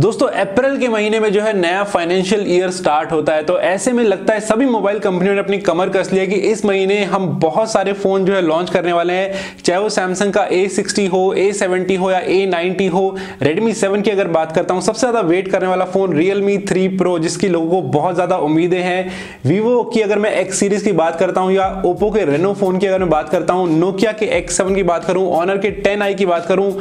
दोस्तों, अप्रैल के महीने में जो है नया फाइनेंशियल ईयर स्टार्ट होता है तो ऐसे में लगता है सभी मोबाइल कंपनियों ने अपनी कमर कस लिया कि इस महीने हम बहुत सारे फ़ोन जो है लॉन्च करने वाले हैं। चाहे वो सैमसंग का A60 हो A70 हो या A90 हो, Redmi 7 की अगर बात करता हूँ, सबसे ज़्यादा वेट करने वाला फ़ोन Realme 3 Pro, जिसकी लोगों को बहुत ज़्यादा उम्मीदें हैं। Vivo की अगर मैं एक्स सीरीज़ की बात करता हूँ या ओप्पो के रेनो फ़ोन की अगर मैं बात करता हूँ नोकिया के X7 की बात करूँ ऑनर के 10i की बात करूँ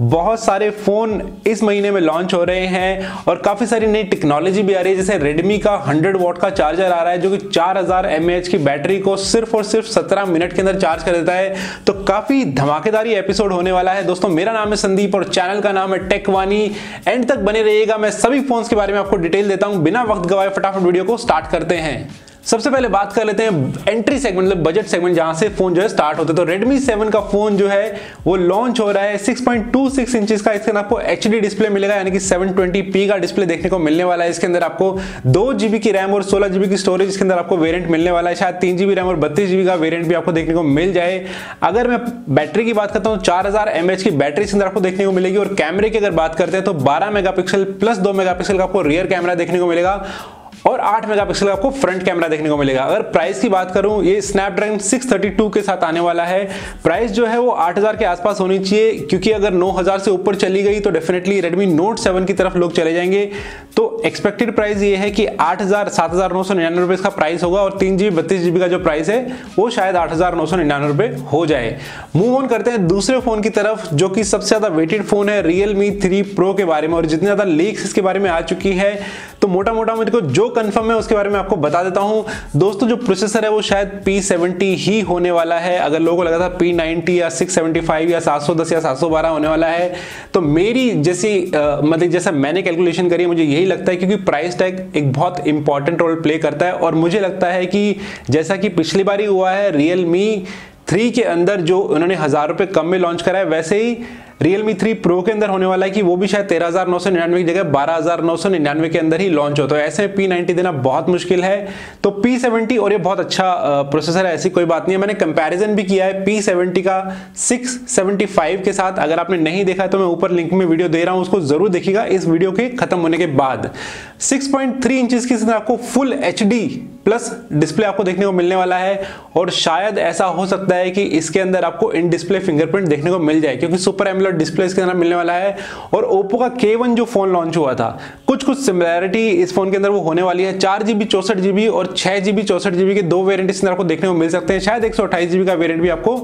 बहुत सारे फ़ोन इस महीने में लॉन्च हो रहे हैं और काफ़ी सारी नई टेक्नोलॉजी भी आ रही है, जैसे रेडमी का 100 वॉट का चार्जर आ रहा है, जो कि 4000 mAh की बैटरी को सिर्फ़ और सिर्फ़ 17 मिनट के अंदर चार्ज कर देता है। तो काफ़ी धमाकेदारी एपिसोड होने वाला है। दोस्तों, मेरा नाम है संदीप और चैनल का नाम है टेकवानी एंड तक बने रहिएगा। मैं सभी फ़ोन के बारे में आपको डिटेल देता हूँ। बिना वक्त गवाए फटाफट वीडियो को स्टार्ट करते हैं। सबसे पहले बात कर लेते हैं एंट्री सेगमेंट मतलब बजट सेगमेंट जहाँ से फ़ोन जो है स्टार्ट होते हैं। तो Redmi 7 का फ़ोन जो है, वो लॉन्च हो रहा है 6.26 इंचेस का। इसके अंदर आपको एच डिस्प्ले मिलेगा, यानी कि 720p का डिस्प्ले देखने को मिलने वाला है। इसके अंदर आपको दो जीबी की रैम और सोलह जीबी की स्टोरेज इसके अंदर आपको वेरियंट मिलने वाला है। शायद तीन जीबी रैम और बत्तीस जीबी का वेरियंट भी आपको देखने को मिल जाए। अगर मैं बैटरी की बात करता हूँ, चार हज़ार की बैटरी इसके अंदर आपको देखने को मिलेगी। और कैमरे की अगर बात करते हैं तो बारह मेगा प्लस दो मेगा का आपको रियर कैमरा देखने को मिलेगा। और 8 मेगापिक्सल आपको फ्रंट कैमरा देखने को मिलेगा। अगर प्राइस की बात करूँ, ये स्नैपड्रैगन 632 के साथ आने वाला है। प्राइस जो है वो 8000 के आसपास होनी चाहिए, क्योंकि अगर 9000 से ऊपर चली गई तो डेफिनेटली Redmi Note 7 की तरफ़ लोग चले जाएँगे। तो एक्सपेक्टेड प्राइस ये है कि 8000 7999 रुपए का प्राइस होगा और तीन जीबी बत्तीस जीबी का जो प्राइस है, वो शायद आठ हज़ार नौ सौ निन्यानवे रुपए हो जाए। मूव ऑन करते हैं दूसरे फ़ोन की तरफ़, जो कि सबसे ज़्यादा वेटेड फ़ोन है, Realme 3 Pro के बारे में, और जितनी ज़्यादा लीक्स इसके बारे में आ चुकी है। तो मोटा मोटा मेरे जो कंफर्म है उसके बारे में आपको बता देता हूँ। दोस्तों, जो प्रोसेसर है, वो शायद P70 ही होने वाला है। अगर लोगों को लगा था P90 या 675 या 710 या 712 होने वाला है तो मेरी जैसी मतलब जैसा मैंने कैलकुलेशन करी मुझे यही लगता है क्योंकि प्राइस टैग एक बहुत इंपॉर्टेंट रोल प्ले करता है और मुझे लगता है कि जैसा कि पिछली बार ही हुआ है रियलमी थ्री के अंदर जो उन्होंने हज़ार रुपए कम में लॉन्च कराया है, वैसे ही Realme 3 Pro के अंदर होने वाला है कि वो भी शायद तेरह हज़ार नौ सौ निन्यानवे की जगह बारह हज़ार नौ सौ निन्यानवे के अंदर ही लॉन्च हो। तो ऐसे में P90 देना बहुत मुश्किल है। तो P70 और ये बहुत अच्छा प्रोसेसर है, ऐसी कोई बात नहीं है। मैंने कंपैरिजन भी किया है P70 का 675 के साथ। अगर आपने नहीं देखा तो मैं ऊपर लिंक में वीडियो दे रहा हूँ, उसको ज़रूर देखिएगा। इस वीडियो के खत्म होने के बाद 6.3 इंचेस की आपको फुल एचडी प्लस डिस्प्ले आपको देखने को मिलने वाला है और शायद ऐसा हो सकता है कि इसके अंदर आपको इन डिस्प्ले फिंगरप्रिंट देखने को मिल जाए, क्योंकि सुपर एमुलेट डिस्प्ले इसके अंदर मिलने वाला है। और ओप्पो का K1 जो फ़ोन लॉन्च हुआ था कुछ कुछ सिमिलैरिटी इस फ़ोन के अंदर वो होने वाली है। चार जीबी, चौसठ जीबी और छह जीबी, चौसठ जीबी के दो वेरियंट अंदर आपको देखने को मिल सकते हैं। शायद एक जीबी का वेरियंट भी आपको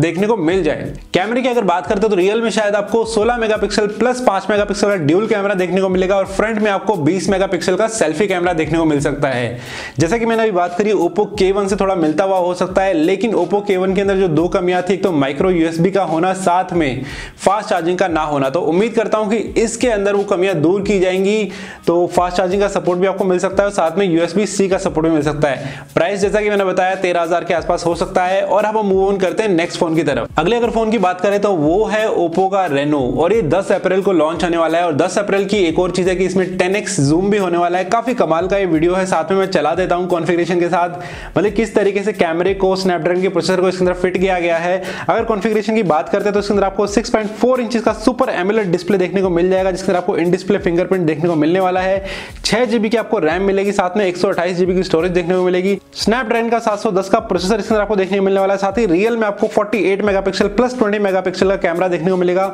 देखने को मिल जाए। कैमरे की अगर बात करते हैं तो रियल में शायद आपको सोलह मेगा प्लस पाँच मेगा का ड्यूल कैमरा देखने को मिलेगा और फ्रंट में आपको बीस मेगा का सेल्फी कैमरा देखने को मिल सकता है। जैसा कि मैंने अभी बात करी, ओप्पो K1 से थोड़ा मिलता हुआ हो सकता है, लेकिन ओप्पो K1 के अंदर जो दो कमियाँ थी, एक तो माइक्रो यूएसबी का होना, साथ में फास्ट चार्जिंग का ना होना। तो उम्मीद करता हूँ कि इसके अंदर वो कमियाँ दूर की जाएँगी तो फास्ट चार्जिंग का सपोर्ट भी आपको मिल सकता है और साथ में यूएसबी सी का सपोर्ट भी मिल सकता है। प्राइस जैसा कि मैंने बताया, तेरह के आसपास हो सकता है और हम मूव ऑन करते हैं नेक्स्ट फ़ोन की तरफ़। अगले अगर फ़ोन की बात करें तो वो है ओप्पो का रेनो और ये दस अप्रैल को लॉन्च होने वाला है और दस अप्रैल की एक और चीज़ है कि इसमें टेन जूम भी होने वाला है। काफ़ी कमाल का ये वीडियो है, साथ में मैं चला देता हूँ कॉन्फ़िगरेशन के साथ मतलब किस तरीके से कैमरे को स्नैपड्रैगन के प्रोसेसर को इसके अंदर फिट किया गया है, अगर कॉन्फ़िगरेशन की बात करते हैं तो इसके अंदर आपको 6.4 इंच का सुपर एमुलेट डिस्प्ले देखने को मिल जाएगा, जिसके अंदर आपको इन डिस्प्ले फिंगरप्रिंट देखने को मिलने वाला है। छह जीबी की आपको रैम मिलेगी, साथ में एक की स्टोरेज देखने को मिलेगी। स्नैपड्रैगन का 710 का प्रोसेसर इसके अंदर आपको देखने को मिलने वाला है। साथ ही रियल में आपको 48 मेगापिक्सल प्लस 20 मेगापिक्सल का कैमरा देखने को मिलेगा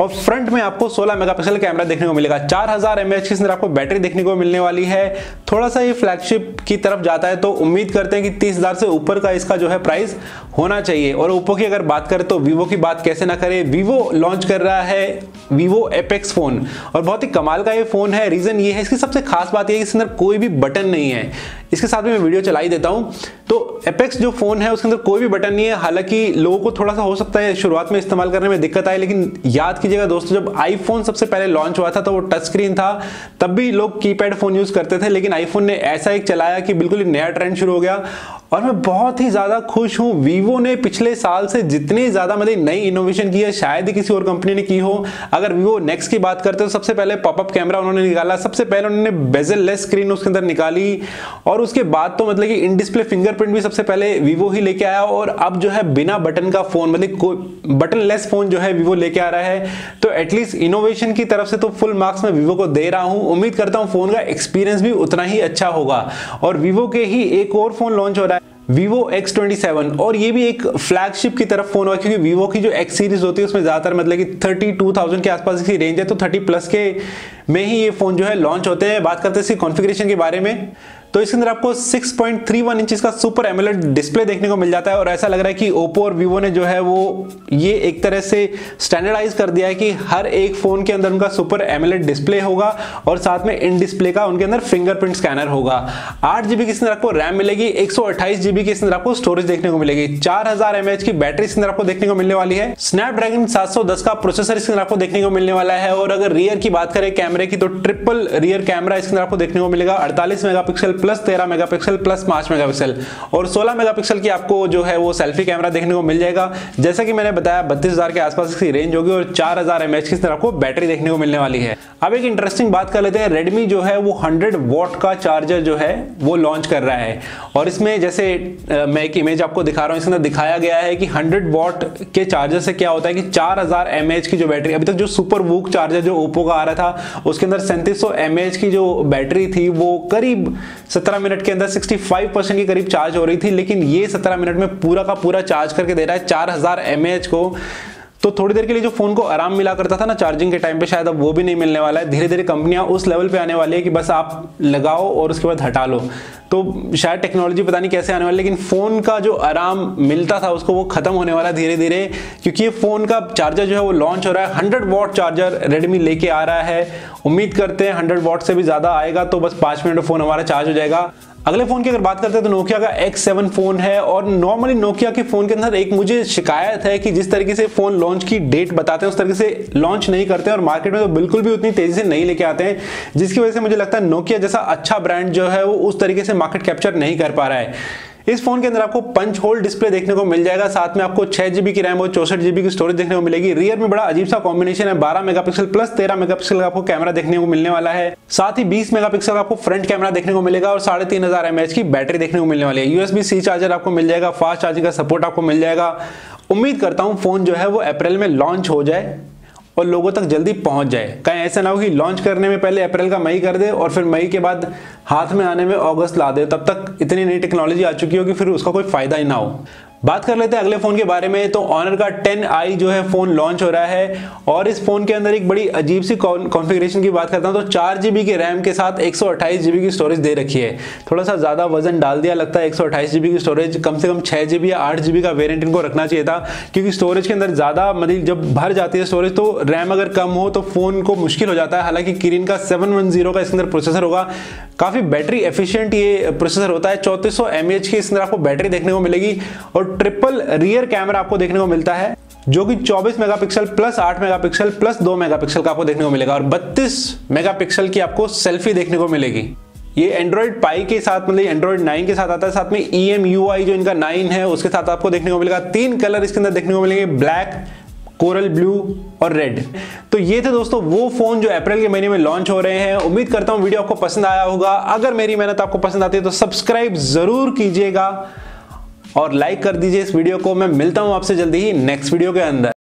और फ्रंट में आपको 16 मेगापिक्सल कैमरा देखने को मिलेगा। 4000 हज़ार के अंदर आपको बैटरी देखने को मिलने वाली है। थोड़ा सा ये फ्लैगशिप की तरफ़ जाता है तो उम्मीद करते हैं कि तीस हज़ार से ऊपर का इसका जो है प्राइस होना चाहिए। और ओप्पो की अगर बात करें तो वीवो की बात कैसे ना करें वीवो लॉन्च कर रहा है वीवो एपेक्स फ़ोन और बहुत ही कमाल का ये फ़ोन है। रीजन ये है, इसकी सबसे खास बात यह है कि इसके अंदर कोई भी बटन नहीं है। इसके साथ में मैं वीडियो चला ही देता हूँ। तो एपेक्स जो फ़ोन है, उसके अंदर कोई भी बटन नहीं है। हालाँकि लोगों को थोड़ा सा हो सकता है शुरुआत में इस्तेमाल करने में दिक्कत आई लेकिन याद कीजिएगा दोस्तों, जब आईफोन सबसे पहले लॉन्च हुआ था तो वो टच स्क्रीन था। तब भी लोग कीपैड फ़ोन यूज़ करते थे, लेकिन आईफोन ने ऐसा एक चलाया कि बिल्कुल ही नया ट्रेंड शुरू हो गया। और मैं बहुत ही ज़्यादा खुश हूँ। वीवो ने पिछले साल से जितनी ज़्यादा मतलब नई इनोवेशन की है, शायद ही किसी और कंपनी ने की हो। अगर वीवो नेक्स्ट की बात करते तो सबसे पहले पॉपअप कैमरा उन्होंने निकाला। सबसे पहले उन्होंने बेजल लेस स्क्रीन उसके अंदर निकाली। और उसके बाद तो मतलब कि इन डिस्प्ले फिंगरप्रिंट भी सबसे पहले वीवो ही लेके आया। और अब जो है बिना बटन का फ़ोन मतलब कोई बटन लेस फ़ोन जो है वीवो लेके आ रहा है। तो एटलीस्ट इनोवेशन की तरफ़ से तो फुल मार्क्स मैं वीवो को दे रहा हूँ। उम्मीद करता हूँ फ़ोन का एक्सपीरियंस भी उतना ही अच्छा होगा। और वीवो के ही एक और फ़ोन लॉन्च हो रहा है। Vivo X27 और ये भी एक फ्लैगशिप की तरफ़ फ़ोन हुआ क्योंकि Vivo की जो X सीरीज़ होती है उसमें ज़्यादातर मतलब कि 32,000 के आसपास की रेंज है तो 30 प्लस के में ही ये फ़ोन जो है लॉन्च होते हैं। बात करते हैं इसकी कॉन्फ़िगरेशन के बारे में। तो इसके अंदर आपको 6.31 इंचेस का सुपर एमुलेट डिस्प्ले देखने को मिल जाता है और ऐसा लग रहा है कि ओप्पो और वीवो ने जो है वो ये एक तरह से स्टैंडर्डाइज कर दिया है कि हर एक फ़ोन के अंदर उनका सुपर एमुलेट डिस्प्ले होगा और साथ में इन डिस्प्ले का उनके अंदर फिंगरप्रिंट स्कैनर होगा। आठ जीबी के आपको रैम मिलेगी, एक जीबी के अंदर आपको स्टोरेज देखने को मिलेगी। चार हज़ार एमएच की बैटरी इसके अंदर आपको देखने को मिलने वाली है। स्नैपड्रैगन 710 का प्रोसेसर इसके अंदर आपको देखने को मिलने वाला है और अगर रियर की बात करें कैमरे की तो ट्रिपल रियर कैमरा इसके अंदर आपको देखने को मिलेगा। अड़तालीस मेगापिक्सल प्लस तेरह मेगापिक्सल प्लस पाँच मेगापिक्सल। और सोलह मेगापिक्सल की आपको जो है वो सेल्फी कैमरा देखने को मिल जाएगा। जैसा कि मैंने बताया, बत्तीस हज़ार के आसपास इसकी रेंज होगी और चार हज़ार एमएच की तरह आपको बैटरी देखने को मिलने वाली है। अब एक इंटरेस्टिंग बात कर लेते हैं रेडमी जो है वो हंड्रेड वॉट का चार्जर जो है वो लॉन्च कर रहा है। और इसमें जैसे मैं एक इमेज आपको दिखा रहा हूँ अंदर दिखाया गया है कि 100 वॉट के चार्जर से क्या होता है कि 4000 mAh की जो बैटरी, अभी तक जो सुपर वूक चार्जर जो ओप्पो का आ रहा था, उसके अंदर सैंतीस सौ की जो बैटरी थी वो करीब 17 मिनट के अंदर 65 परसेंट के करीब चार्ज हो रही थी, लेकिन ये 17 मिनट में पूरा का पूरा चार्ज करके दे रहा है। 4000 mAh को तो थोड़ी देर के लिए जो फ़ोन को आराम मिला करता था ना चार्जिंग के टाइम पे, शायद अब वो भी नहीं मिलने वाला है। धीरे धीरे कंपनियाँ उस लेवल पे आने वाली है कि बस आप लगाओ और उसके बाद हटा लो। तो शायद टेक्नोलॉजी पता नहीं कैसे आने वाली, लेकिन फ़ोन का जो आराम मिलता था, उसको वो ख़त्म होने वाला धीरे धीरे क्योंकि ये फ़ोन का चार्जर जो है वो लॉन्च हो रहा है। हंड्रेड वॉट चार्जर रेडमी लेके आ रहा है। उम्मीद करते हैं हंड्रेड वॉट से भी ज़्यादा आएगा तो बस पाँच मिनट फ़ोन हमारा चार्ज हो जाएगा। अगले फ़ोन की अगर बात करते हैं तो नोकिया का X7 फ़ोन है और नॉर्मली नोकिया के फ़ोन के अंदर एक मुझे शिकायत है कि जिस तरीके से फ़ोन लॉन्च की डेट बताते हैं, उस तरीके से लॉन्च नहीं करते हैं और मार्केट में तो बिल्कुल भी उतनी तेज़ी से नहीं लेके आते हैं, जिसकी वजह से मुझे लगता है नोकिया जैसा अच्छा ब्रांड जो है वो उस तरीके से मार्केट कैप्चर नहीं कर पा रहा है। इस फ़ोन के अंदर आपको पंच होल डिस्प्ले देखने को मिल जाएगा। साथ में आपको छह जीबी की रैम और चौसठ जीबी की स्टोरेज देखने को मिलेगी। रियर में बड़ा अजीब सा कॉम्बिनेशन है। बारह मेगापिक्सल प्लस तेरह मेगापिक्सल का आपको कैमरा देखने को मिलने वाला है। साथ ही बीस मेगापिक्सल का आपको फ्रंट कैमरा देखने को मिलेगा और साढ़े तीन हज़ार एमएच की बैटरी देखने को मिलने वाली है। यूएसबी सी चार्जर आपको मिल जाएगा। फास्ट चार्जिंग का सपोर्ट आपको मिल जाएगा। उम्मीद करता हूँ फ़ोन जो है वो अप्रैल में लॉन्च हो जाए। और लोगों तक जल्दी पहुँच जाए। कहीं ऐसा ना हो कि लॉन्च करने में पहले अप्रैल का मई कर दे और फिर मई के बाद हाथ में आने में अगस्त ला दे। तब तक इतनी नई टेक्नोलॉजी आ चुकी हो कि फिर उसका कोई फ़ायदा ही ना हो। बात कर लेते हैं अगले फ़ोन के बारे में। तो ऑनर का 10i जो है, फ़ोन लॉन्च हो रहा है और इस फ़ोन के अंदर एक बड़ी अजीब सी कॉन्फ़िगरेशन की बात करता हूँ तो चार जीबी के रैम के साथ एक जीबी की स्टोरेज दे रखी है। थोड़ा सा ज़्यादा वज़न डाल दिया लगता है एक जीबी की स्टोरेज कम से कम छह जीबी या आठ जीबी का वेरियंट इनको रखना चाहिए था, क्योंकि स्टोरेज के अंदर ज़्यादा मतलब जब भर जाती है स्टोरेज तो रैम अगर कम हो तो फ़ोन को मुश्किल हो जाता है। हालाँकि किरिन का सेवन का इसके अंदर प्रोसेसर होगा। काफ़ी बैटरी एफिशियंट ये प्रोसेसर होता है। चौतीस सौ की इसके अंदर आपको बैटरी देखने को मिलेगी और ट्रिपल रियर कैमरा आपको देखने को मिलता है, जो कि 24 megapixel plus 8 megapixel plus 2 megapixel का आपको देखने को मिलेगा और 32 मेगापिक्सल की आपको सेल्फी देखने को मिलेगी। ये एंड्रॉइड पाई के साथ मतलब एंड्रॉइड 9 के साथ आता है। साथ में ई एम यू आई जो इनका 9 है, उसके साथ आपको देखने को मिलेगा। तीन कलर इसके अंदर देखने को मिलेंगे ब्लैक कोरल ब्लू और रेड। तो ये थे दोस्तों वो फ़ोन जो अप्रैल के महीने में लॉन्च हो रहे हैं। उम्मीद करता हूँ वीडियो आपको पसंद आया होगा। अगर मेरी मेहनत आपको पसंद आती है तो सब्सक्राइब ज़रूर कीजिएगा और लाइक कर दीजिए इस वीडियो को। मैं मिलता हूँ आपसे जल्दी ही नेक्स्ट वीडियो के अंदर।